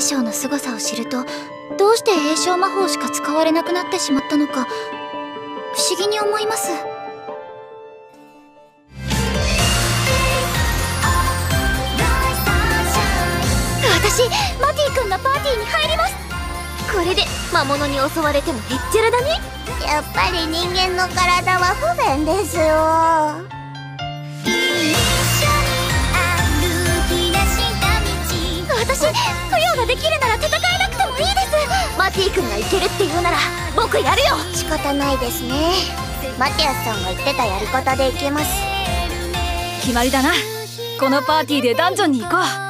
栄翔の凄さを知るとどうして栄翔魔法しか使われなくなってしまったのか不思議に思います。私マティ君のパーティーに入ります。これで魔物に襲われてもへっちゃらだね。やっぱり人間の体は不便ですよ。私ですマティ君がいけるって言うなら僕やるよ。仕方ないですね。マティアスさんが言ってたやり方でいきます。決まりだな。このパーティーでダンジョンに行こう